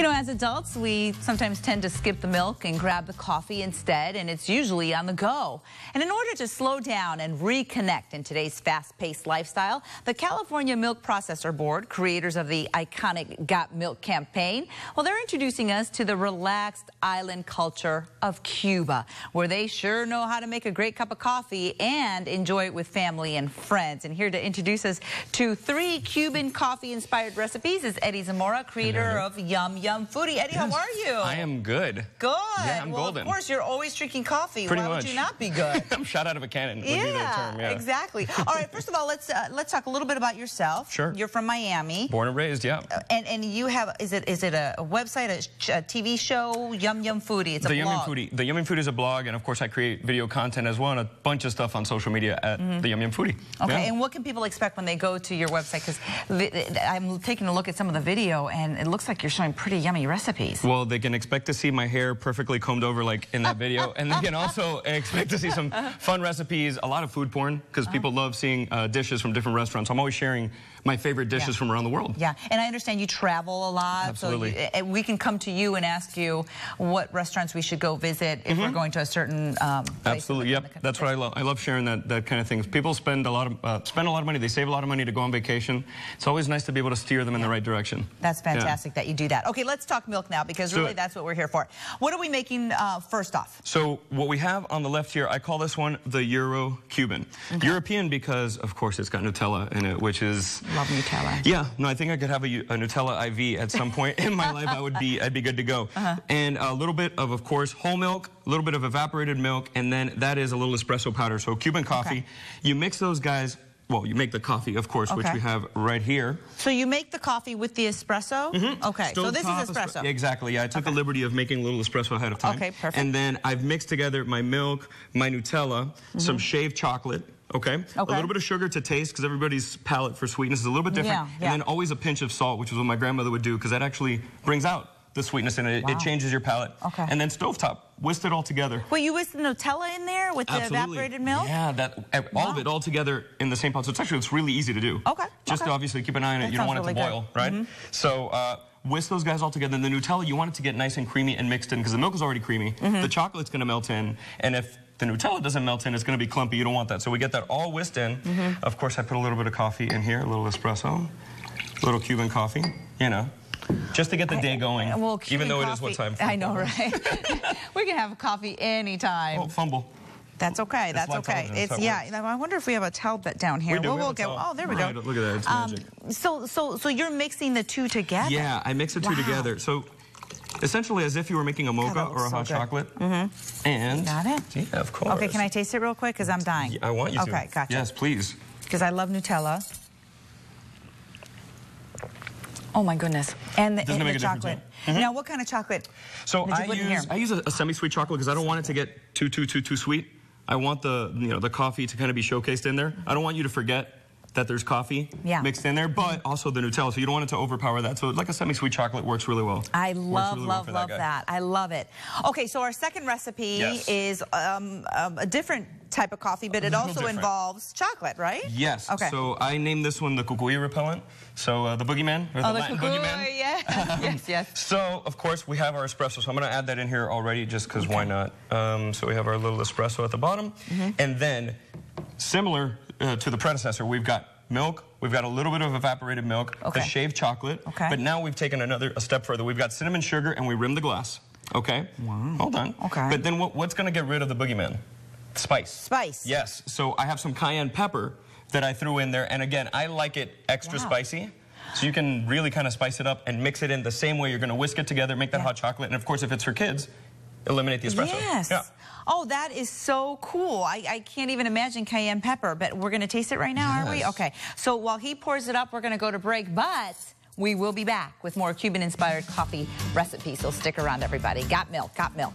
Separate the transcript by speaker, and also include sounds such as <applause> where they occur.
Speaker 1: You know, as adults, we sometimes tend to skip the milk and grab the coffee instead, and it's usually on the go. And in order to slow down and reconnect in today's fast-paced lifestyle, the California Milk Processor Board, creators of the iconic Got Milk campaign, well, they're introducing us to the relaxed island culture of Cuba, where they sure know how to make a great cup of coffee and enjoy it with family and friends. And here to introduce us to three Cuban coffee-inspired recipes is Eddie Zamora, creator of Yum Yum Yum Foodie. Eddie, how are you?
Speaker 2: I am good.
Speaker 1: Good.
Speaker 2: Yeah, I'm
Speaker 1: well,
Speaker 2: golden.
Speaker 1: of course, you're always drinking coffee.
Speaker 2: Pretty
Speaker 1: Why
Speaker 2: much.
Speaker 1: would you not be <laughs> good?
Speaker 2: I'm shot out of a cannon.
Speaker 1: Yeah,
Speaker 2: term. Yeah,
Speaker 1: exactly. All right. First of all, let's uh, let's talk a little bit about yourself.
Speaker 2: Sure.
Speaker 1: You're from Miami.
Speaker 2: Born and raised. Yeah.
Speaker 1: And and you have is it is it a, website, a, a, TV show, Yum Yum Foodie? It's a
Speaker 2: the Yum Yum. Foodie. The Yum Yum Foodie is a blog, and of course, I create video content as well, and a bunch of stuff on social media at the Yum Yum Foodie.
Speaker 1: Okay,
Speaker 2: Yeah.
Speaker 1: and what can people expect when they go to your website? Because I'm taking a look at some of the video, and it looks like you're showing pretty yummy recipes.
Speaker 2: Well, they can expect to see my hair perfectly combed over like in that video. And they can also <laughs> expect to see some fun recipes, a lot of food porn, because
Speaker 1: Uh-huh.
Speaker 2: people love seeing uh, dishes from different restaurants. I'm always sharing my favorite dishes
Speaker 1: Yeah.
Speaker 2: from around the world.
Speaker 1: Yeah, and I understand you travel a lot,
Speaker 2: Absolutely.
Speaker 1: so you, and we can come to you and ask you what restaurants we should go visit if we're going to a certain um, place.
Speaker 2: Mm-hmm. Absolutely, yep. That's what I love. I love sharing that, that kind of things. People spend a lot of uh, spend a lot of money. They save a lot of money to go on vacation. It's always nice to be able to steer them in the right direction.
Speaker 1: That's
Speaker 2: Yeah.
Speaker 1: fantastic that you do that. Okay, let's talk milk now because really that's what we're here for. What are we making uh, first off?
Speaker 2: So what we have on the left here, I call this one the Euro Cuban. European because, of course, it's got Nutella in it, which is
Speaker 1: Love Nutella.
Speaker 2: Yeah, no, I think I could have a, a Nutella IV at some point in my life. I would be, I'd be good to go.
Speaker 1: Uh-huh.
Speaker 2: And a little bit of, of course, whole milk, a little bit of evaporated milk, and then that is a little espresso powder. So Cuban coffee.
Speaker 1: Okay.
Speaker 2: You mix those guys. Well, you make the coffee, of course, which we have right here.
Speaker 1: So you make the coffee with the espresso? Mm-hmm. Okay, so this is espresso.
Speaker 2: espre- Exactly, yeah. I took the liberty of making a little espresso ahead of time.
Speaker 1: Okay, perfect.
Speaker 2: And then I've mixed together my milk, my Nutella, mm-hmm. some shaved chocolate, okay?
Speaker 1: Okay.
Speaker 2: A little bit of sugar to taste, because everybody's palate for sweetness is a little bit different.
Speaker 1: Yeah, yeah.
Speaker 2: And then always a pinch of salt, which is what my grandmother would do, because that actually brings out the sweetness in it.
Speaker 1: Wow.
Speaker 2: It changes your palate.
Speaker 1: Okay.
Speaker 2: And then stovetop, whisk it all together.
Speaker 1: Well, you whisk the Nutella in there with the evaporated milk?
Speaker 2: Yeah, that all of it all together in the same pot. So it's actually it's really easy to do.
Speaker 1: Okay,
Speaker 2: Just
Speaker 1: okay.
Speaker 2: to obviously keep an eye on it.
Speaker 1: That
Speaker 2: you don't
Speaker 1: sounds
Speaker 2: want it to
Speaker 1: really good.
Speaker 2: boil, right? So uh, whisk those guys all together. And the Nutella, you want it to get nice and creamy and mixed in because the milk is already creamy.
Speaker 1: Mm-hmm.
Speaker 2: The chocolate's going to melt in, and if the Nutella doesn't melt in, it's going to be clumpy. You don't want that. So we get that all whisked in.
Speaker 1: Mm-hmm.
Speaker 2: Of course, I put a little bit of coffee in here, a little espresso, a little Cuban coffee. You know, just to get the day going.
Speaker 1: Well,
Speaker 2: even though it
Speaker 1: coffee,
Speaker 2: is what time. for
Speaker 1: I know, right? <laughs> we can have coffee anytime.
Speaker 2: Oh, fumble.
Speaker 1: That's okay. That's
Speaker 2: live
Speaker 1: okay.
Speaker 2: television, that's
Speaker 1: It's
Speaker 2: how
Speaker 1: yeah. I wonder if we have a towel bit down here.
Speaker 2: We do,
Speaker 1: We'll,
Speaker 2: we
Speaker 1: we'll
Speaker 2: have a
Speaker 1: get. Oh, there we
Speaker 2: Right,
Speaker 1: go.
Speaker 2: look at that, it's
Speaker 1: Um,
Speaker 2: magic.
Speaker 1: so so so you're mixing the two together.
Speaker 2: Yeah, I mix the two
Speaker 1: Wow.
Speaker 2: together. So essentially as if you were making a mocha
Speaker 1: that
Speaker 2: or a
Speaker 1: so
Speaker 2: hot
Speaker 1: good.
Speaker 2: chocolate. Mm-hmm. And
Speaker 1: Got it?
Speaker 2: Yeah, of course.
Speaker 1: Okay. Can I taste it real quick? Because I'm dying.
Speaker 2: Yeah, I want you to.
Speaker 1: Okay. Gotcha.
Speaker 2: Yes, please.
Speaker 1: Because I love Nutella. Oh my goodness. And the, and the chocolate.
Speaker 2: yeah? Mm-hmm.
Speaker 1: Now, what kind of chocolate?
Speaker 2: So I use? I use a, a semi-sweet chocolate because I don't want it to get too too too too sweet. I want the you know the coffee to kind of be showcased in there. I don't want you to forget that there's coffee
Speaker 1: Yeah.
Speaker 2: mixed in there, but also the Nutella, so you don't want it to overpower that. So like a semi-sweet chocolate works really well.
Speaker 1: I love,
Speaker 2: really
Speaker 1: love,
Speaker 2: for
Speaker 1: love
Speaker 2: guy.
Speaker 1: that. I love it. Okay, so our second recipe
Speaker 2: Yes.
Speaker 1: is um, um, a different type of coffee, but it also
Speaker 2: different.
Speaker 1: involves chocolate, right?
Speaker 2: Yes.
Speaker 1: Okay.
Speaker 2: So I named this one the kukui repellent. So uh, the boogeyman or the,
Speaker 1: oh, the
Speaker 2: Latin boogeyman.
Speaker 1: yeah. <laughs> <laughs> yes, yes.
Speaker 2: So, of course, we have our espresso. So I'm going to add that in here already just because why not? Um, so we have our little espresso at the bottom.
Speaker 1: Mm-hmm.
Speaker 2: And then, similar uh, to the predecessor, we've got milk. We've got a little bit of evaporated milk,
Speaker 1: Okay.
Speaker 2: the shaved chocolate.
Speaker 1: Okay.
Speaker 2: But now we've taken another a step further. We've got cinnamon sugar and we rim the glass. Okay? Wow. Hold on.
Speaker 1: Okay.
Speaker 2: But then what, what's going to get rid of the boogeyman? Spice.
Speaker 1: Spice.
Speaker 2: Yes. So I have some cayenne pepper that I threw in there. And again, I like it extra
Speaker 1: Wow.
Speaker 2: spicy. So you can really kind of spice it up and mix it in the same way. You're going to whisk it together, make that
Speaker 1: Yeah.
Speaker 2: hot chocolate. And of course, if it's for kids, eliminate the espresso.
Speaker 1: Yes.
Speaker 2: Yeah.
Speaker 1: Oh, that is so cool. I, I can't even imagine cayenne pepper, but we're going to taste it right now, aren't we? Okay. So while he pours it up, we're going to go to break, but we will be back with more Cuban-inspired coffee recipes. So stick around, everybody. Got milk, got milk.